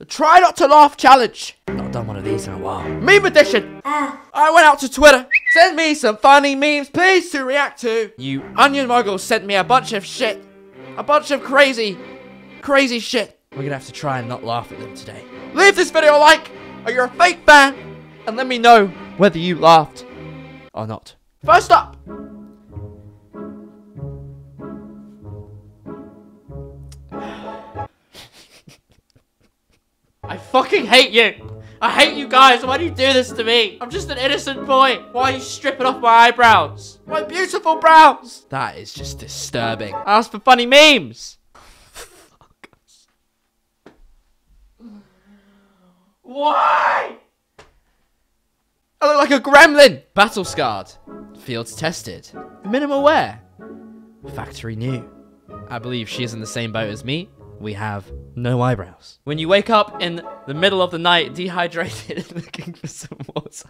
The Try Not to Laugh Challenge. Not done one of these in a while. Meme edition. Ah. I went out to Twitter. Send me some funny memes, please, to react to. You onion muggles sent me a bunch of shit. A bunch of crazy, crazy shit. We're gonna have to try and not laugh at them today. Leave this video a like, or you're a fake fan, and let me know whether you laughed or not. First up. Fucking hate you. I hate you guys. Why do you do this to me? I'm just an innocent boy. Why are you stripping off my eyebrows? My beautiful brows. That is just disturbing. Ask for funny memes. Why? I look like a gremlin. Battle scarred. Fields tested. Minimal wear. Factory new. I believe she is in the same boat as me. We have no eyebrows. When you wake up in the middle of the night, dehydrated, looking for some water.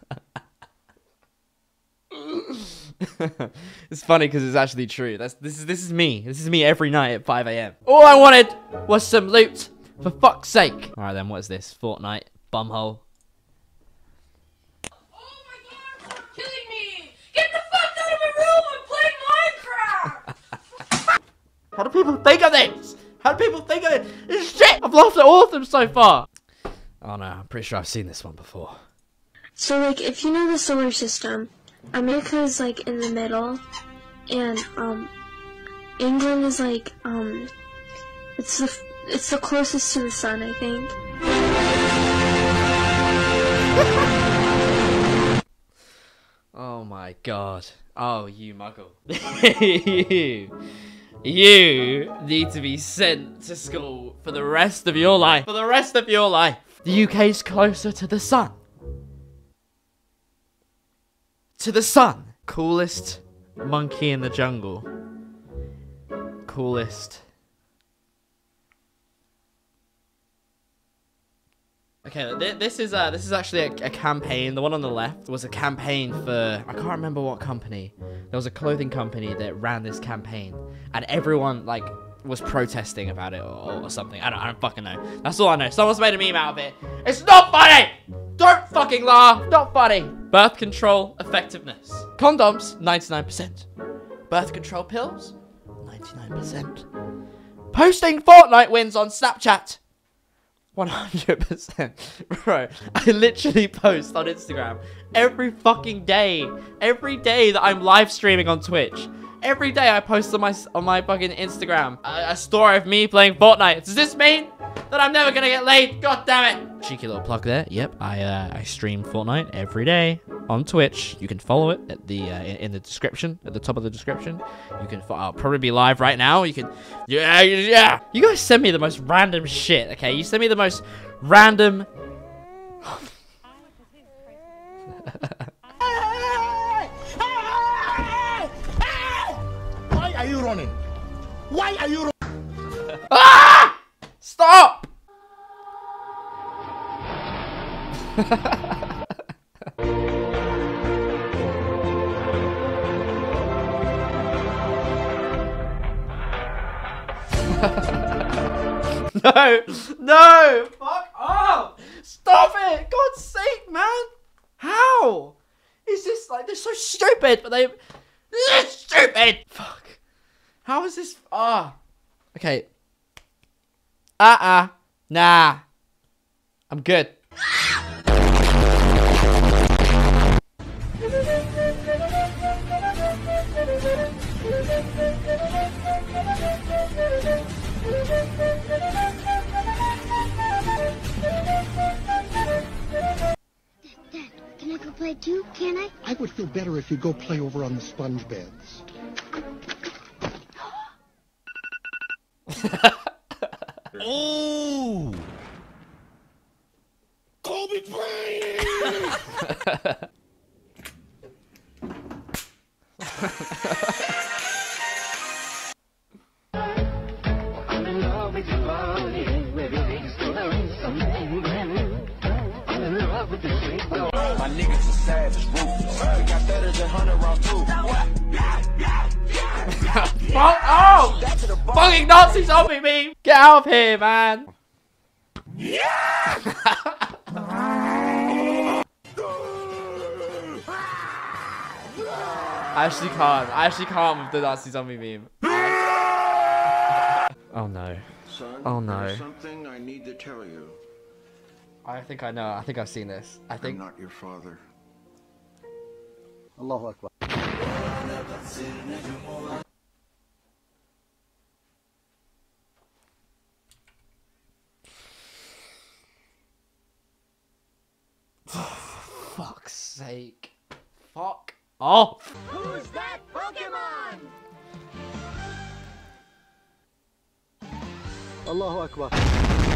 it's funny because it's actually true. That's this is this is me. This is me every night at 5 a.m. All I wanted was some loot. For fuck's sake. All right then, what is this? Fortnite bumhole. Oh my god, you're killing me! Get the fuck out of my room! I'm Minecraft! How do people think of this? How do people think of it? This shit! I've laughed at all of them so far. Oh no, I'm pretty sure I've seen this one before. So, like, if you know the solar system, America is like in the middle, and um, England is like um, it's the it's the closest to the sun, I think. Oh my god. Oh, you muggle. you. Need to be sent to school for the rest of your life. For the rest of your life. The UK's closer to the sun. To the sun. Coolest monkey in the jungle. Coolest. Okay, th this is uh, this is actually a, a, campaign. The one on the left was a campaign for I can't remember what company. There was a clothing company that ran this campaign, and everyone like was protesting about it or, or something. I don't, I don't fucking know. That's all I know. Someone's made a meme out of it. It's not funny. Don't fucking laugh. Not funny. Birth control effectiveness. Condoms, 99%. Birth control pills, 99%. Posting Fortnite wins on Snapchat. 100%. Bro, I literally post on Instagram every fucking day. Every day that I'm live streaming on Twitch. Every day I post on my on my fucking Instagram a, a story of me playing Fortnite. Does this mean that I'm never gonna get laid? God damn it! Cheeky little plug there. Yep, I uh, I stream Fortnite every day on Twitch. You can follow it at the uh, in the description at the top of the description. You can. I'll probably be live right now. You can. Yeah, yeah. You guys send me the most random shit. Okay, you send me the most random. Why are you running? Why are you running? ah! Stop! no! No! Fuck off! Stop it! God's sake, man! How? Is this like they're so stupid, but they they're stupid! Fuck. How is this ah? Okay. Uh-uh. Nah. I'm good. Can I go play too? Can I? I would feel better if you go play over on the sponge beds. Ooh! Kobe Bryant! savage, ruthless. We got better than 100 rounds too. Fuck off! Fucking Nazi zombie meme! Get out of here, man! I actually can't. I actually can't with the Nazi zombie meme. Oh no. Son, Oh, no. something I need to tell you. I think I know. I think I've seen this. I I'm think. not your father. Allahu Akbar. Fuck's sake. Fuck off. Who's that Pokemon? Allahu Akbar.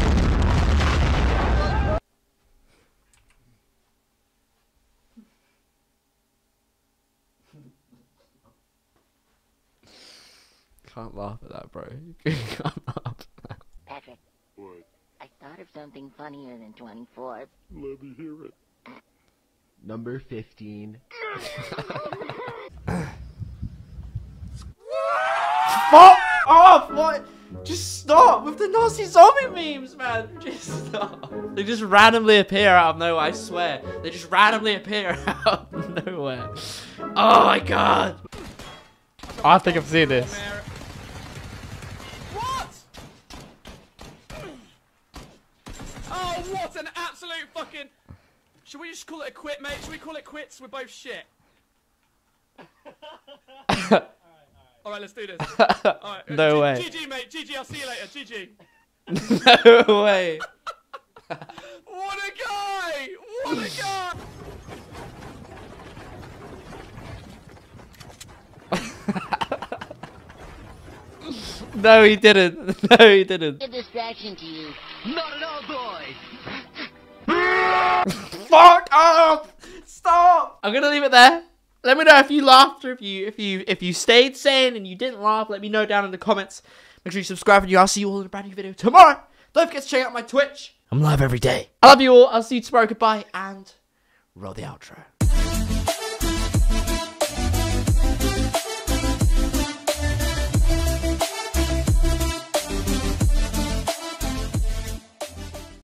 Can't laugh at that, bro. Can't laugh. at that. Patrick. What? I thought of something funnier than 24. Let me hear it. Number 15. Fuck off! What? Just stop with the Nazi zombie memes, man. Just stop. They just randomly appear out of nowhere. I swear, they just randomly appear out of nowhere. Oh my god! I think I've seen this. What? Oh, what an absolute fucking. Should we just call it a quit, mate? Should we call it quits? We're both shit. Alright, let's do this. Alright, No G- way. GG, mate. GG, I'll see you later. GG. no way. What a guy! What a guy! No, he didn't. No, he didn't. A distraction to you. Not at all, boys! Fuck off! Stop! I'm gonna leave it there. Let me know if you laughed or if you if you if you stayed sane and you didn't laugh. Let me know down in the comments. Make sure you subscribe and you. I'll see you all in a brand new video tomorrow. Don't forget to check out my Twitch. I'm live every day. I love you all. I'll see you tomorrow. Goodbye and roll the outro.